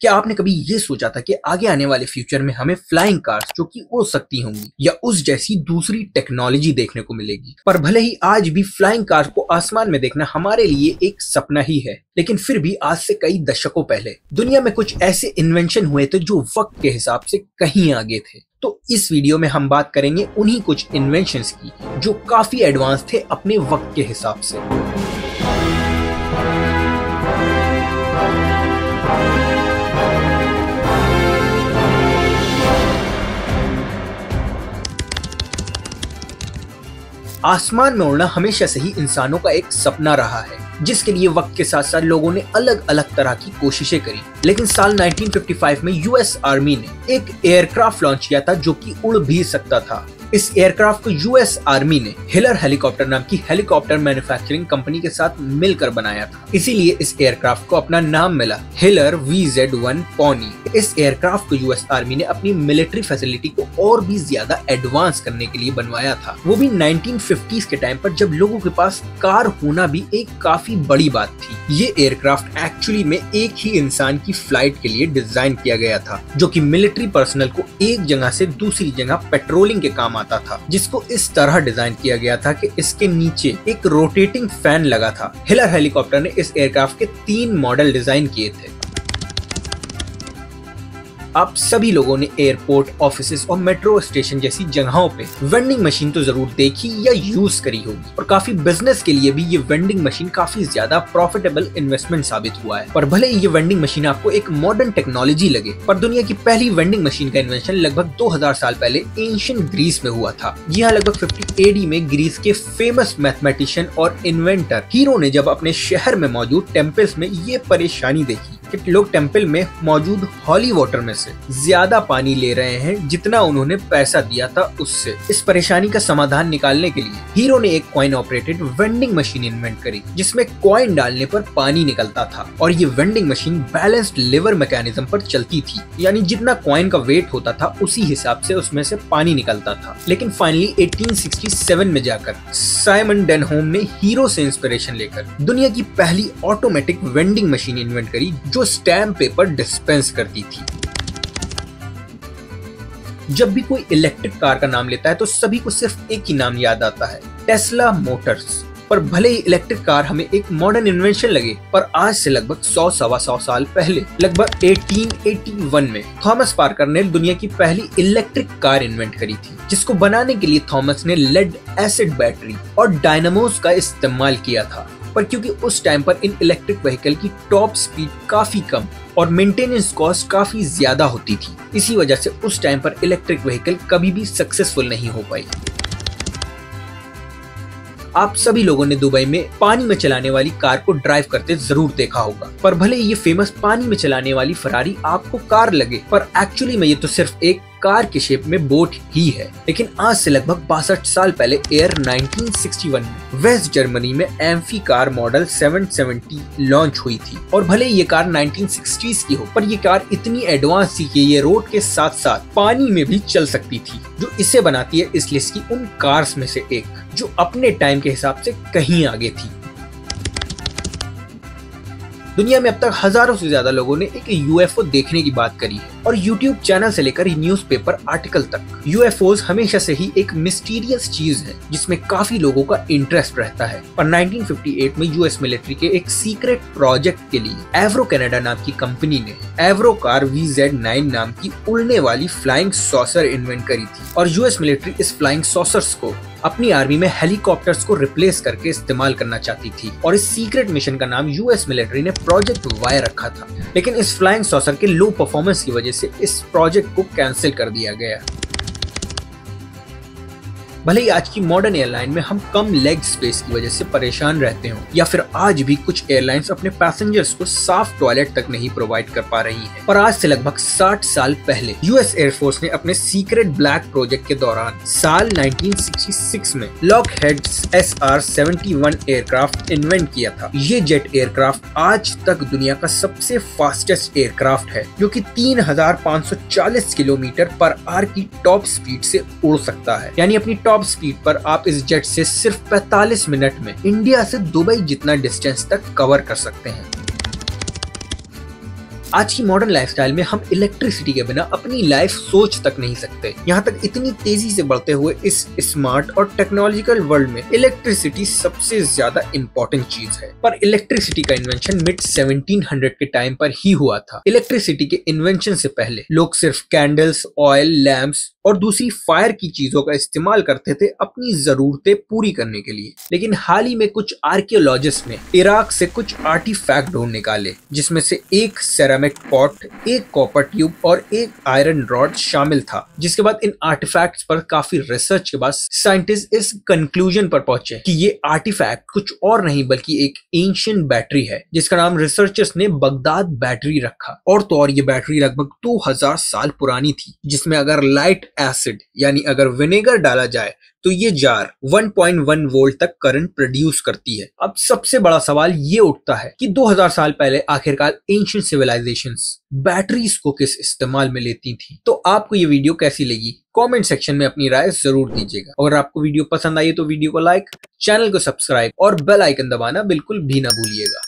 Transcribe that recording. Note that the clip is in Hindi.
क्या आपने कभी ये सोचा था कि आगे आने वाले फ्यूचर में हमें फ्लाइंग कार्स जो कि उड़ सकती होंगी या उस जैसी दूसरी टेक्नोलॉजी देखने को मिलेगी? पर भले ही आज भी फ्लाइंग कार्स को आसमान में देखना हमारे लिए एक सपना ही है, लेकिन फिर भी आज से कई दशकों पहले दुनिया में कुछ ऐसे इन्वेंशन हुए थे जो वक्त के हिसाब से कहीं आगे थे। तो इस वीडियो में हम बात करेंगे उन्हीं कुछ इन्वेंशन की, जो काफ़ी एडवांस थे अपने वक्त के हिसाब से। आसमान में उड़ना हमेशा से ही इंसानों का एक सपना रहा है, जिसके लिए वक्त के साथ साथ लोगों ने अलग अलग तरह की कोशिशें करी। लेकिन साल 1955 में यूएस आर्मी ने एक एयरक्राफ्ट लॉन्च किया था जो कि उड़ भी सकता था। इस एयरक्राफ्ट को यूएस आर्मी ने हिलर हेलीकॉप्टर नाम की हेलीकॉप्टर मैन्युफैक्चरिंग कंपनी के साथ मिलकर बनाया था। इसीलिए इस एयरक्राफ्ट को अपना नाम मिला Hiller V Z one Pawnee इस एयरक्राफ्ट को यूएस आर्मी ने अपनी मिलिट्री फैसिलिटी को और भी ज़्यादा एडवांस करने के लिए बनवाया था। वो भी 1950s के टाइम पर जब लोगों के पास कार होना भी एक काफ़ी बड़ी बात थी। ये एयरक्राफ्ट एक्चुअली में एक ही इंसान की फ़्लाइट के लिए डिज़ाइन किया गया था, जो कि मिलिट्री पर्सनल को एक जगह से दूसरी जगह पेट्रोलिंग के काम आता था, जिसको इस तरह डिज़ाइन किया गया था कि इसके नीचे एक रोटेटिंग फ़ैन लगा था। हिलर हेलीकॉप्टर ने इस एयरक्राफ्ट के तीन मॉडल डिज़ाइन किए थे। आप सभी लोगों ने एयरपोर्ट ऑफ़िस और मेट्रो स्टेशन जैसी जगहों पे वेंडिंग मशीन तो ज़रूर देखी या यूज़ करी होगी। और काफ़ी बिज़नेस के लिए भी ये वेंडिंग मशीन काफ़ी ज़्यादा प्रॉफिटेबल इन्वेस्टमेंट साबित हुआ है। पर भले ये वेंडिंग मशीन आपको एक मॉडर्न टेक्नोलॉजी लगे, पर दुनिया की पहली वेंडिंग मशीन का इन्वेंशन लगभग 2000 साल पहले एंशियंट ग्रीस में हुआ था। जी हाँ लगभग फिफ्टी एडी में ग्रीस के फ़ेमस मैथमेटिशियन और इन्वेंटर हीरो ने जब अपने शहर में मौजूद टेम्पल्स में ये परेशानी देखी कि लोग टेंपल में मौजूद हॉली वाटर में से ज़्यादा पानी ले रहे हैं जितना उन्होंने पैसा दिया था उससे। इस परेशानी का समाधान निकालने के लिए हीरो ने एक coin operated vending machine invent करी, जिसमें कॉइन डालने पर पानी निकलता था और ये vending machine balanced lever mechanism पर चलती थी। यानी जितना कॉइन का वेट होता था, उसी हिसाब से उसमें से पानी निकलता था। लेकिन फाइनली 1867 में जाकर साइमन डेनहोम ने हीरो से इंस्पिरेशन लेकर दुनिया की पहली ऑटोमेटिक वेंडिंग मशीन इन्वेंट करी, जो स्टैम्प पेपर डिस्पेंस करती थी। जब भी कोई इलेक्ट्रिक कार का नाम लेता है तो सभी को सिर्फ़ एक ही नाम याद आता है टेस्ला मोटर्स पर भले ही इलेक्ट्रिक कार हमें एक मॉडर्न इन्वेंशन लगे, पर आज से लगभग सौ, सवा सौ साल पहले, लगभग 1881 में थॉमस पार्कर ने दुनिया की पहली इलेक्ट्रिक कार इन्वेंट करी थी, जिसको बनाने के लिए थॉमस ने लेड एसिड बैटरी और डायनामोस का इस्तेमाल किया था। पर क्योंकि उस टाइम पर इन इलेक्ट्रिक व्हीकल की टॉप स्पीड काफ़ी कम और मेंटेनेंस कॉस्ट काफ़ी ज़्यादा होती थी, इसी वजह से उस टाइम पर इलेक्ट्रिक व्हीकल कभी भी सक्सेसफुल नहीं हो पाई। आप सभी लोगों ने दुबई में पानी में चलाने वाली कार को ड्राइव करते ज़रूर देखा होगा। पर भले ये फ़ेमस पानी में चलाने वाली फरारी आपको कार लगे, पर एक्चुअली में ये तो सिर्फ़ एक कार के शेप में बोट ही है। लेकिन आज से लगभग बासठ साल पहले एयर 1961 में वेस्ट जर्मनी में एम्फी कार मॉडल 770 लॉन्च हुई थी। और भले ये कार 1960s की हो, पर ये कार इतनी एडवांस थी कि ये रोड के साथ साथ पानी में भी चल सकती थी, जो इसे बनाती है इस लिस्ट की उन कार्स में से एक, जो अपने टाइम के हिसाब से कहीं आगे थी। दुनिया में अब तक हज़ारों से ज़्यादा लोगों ने एक यूएफओ देखने की बात करी है और यूट्यूब चैनल से लेकर न्यूज़पेपर आर्टिकल तक। यूएफओ हमेशा से ही एक मिस्टीरियस चीज़ है, जिसमें काफ़ी लोगों का इंटरेस्ट रहता है। पर 1958 में यूएस मिलिट्री के एक सीक्रेट प्रोजेक्ट के लिए एवरो कनाडा नाम की कंपनी ने Avrocar V Z nine नाम की उड़ने वाली फ्लाइंग सॉसर इन्वेंट करी थी और यूएस मिलिट्री इस फ्लाइंग सॉसर्स को अपनी आर्मी में हेलीकॉप्टर्स को रिप्लेस करके इस्तेमाल करना चाहती थी। और इस सीक्रेट मिशन का नाम यूएस मिलिट्री ने प्रोजेक्ट वाई रखा था। लेकिन इस फ्लाइंग सॉसर के लो परफॉर्मेंस की वजह से इस प्रोजेक्ट को कैंसिल कर दिया गया। भले ही आज की मॉडर्न एयरलाइन में हम कम लेग स्पेस की वजह से परेशान रहते हो, या फिर आज भी कुछ एयरलाइंस अपने पैसेंजर्स को साफ़ टॉयलेट तक नहीं प्रोवाइड कर पा रही है। पर आज से लगभग 60 साल पहले यूएस एयरफोर्स ने अपने सीक्रेट ब्लैक प्रोजेक्ट के दौरान, साल 1966 में Lockheed S R aircraft invent किया था। ये जेट एयरक्राफ्ट आज तक दुनिया का सबसे फास्टेस्ट एयरक्राफ्ट है, जो की तीन हज़ार पाँच सौ चालीस किलोमीटर पर आर की टॉप स्पीड से उड़ सकता है। यानी अपनी टॉप टॉप स्पीड पर आप इस जेट से सिर्फ़ 45 मिनट में इंडिया से दुबई जितना डिस्टेंस तक कवर कर सकते हैं। आज की मॉडर्न लाइफस्टाइल में हम इलेक्ट्रिसिटी के बिना अपनी लाइफ सोच तक नहीं सकते। यहाँ तक इतनी तेज़ी से बढ़ते हुए इस स्मार्ट और टेक्नोलॉजिकल वर्ल्ड में इलेक्ट्रिसिटी सबसे ज़्यादा इम्पोर्टेंट चीज़ है। पर इलेक्ट्रिसिटी का इन्वेंशन मिड 1700 के टाइम पर ही हुआ था। इलेक्ट्रिसिटी के इन्वेंशन से पहले लोग सिर्फ़ कैंडल्स ऑयल लैम्प्स और दूसरी फायर की चीज़ों का इस्तेमाल करते थे अपनी जरूरतें पूरी करने के लिए। लेकिन हाल ही में कुछ आर्कियोलॉजिस्ट ने इराक से कुछ आर्टिफैक्ट ढूंढ निकाले, जिसमें से एक सेरामिक पॉट एक कॉपर ट्यूब और एक आयरन रॉड शामिल था, जिसके बाद इन आर्टिफैक्ट्स पर काफ़ी रिसर्च के बाद साइंटिस्ट इस कंक्लूजन पर पहुँचे कि ये आर्टिफैक्ट कुछ और नहीं, बल्कि एक एंशियंट बैटरी है, जिसका नाम रिसर्चर्स ने बगदाद बैटरी रखा। और तो और ये बैटरी लगभग 2000 साल पुरानी थी, जिसमें अगर लाइट एसिड यानी अगर विनेगर डाला जाए तो ये जार 1.1 वोल्ट तक करंट प्रोड्यूस करती है। अब सबसे बड़ा सवाल ये उठता है कि 2000 साल पहले आखिरकार एंशियंट सिविलाइजेशंस बैटरीज को किस इस्तेमाल में लेती थी? तो आपको ये वीडियो कैसी लगी? कमेंट सेक्शन में अपनी राय ज़रूर दीजिएगा। अगर आपको वीडियो पसंद आई तो वीडियो को लाइक चैनल को सब्सक्राइब और बेल आइकन दबाना बिल्कुल भी ना भूलिएगा।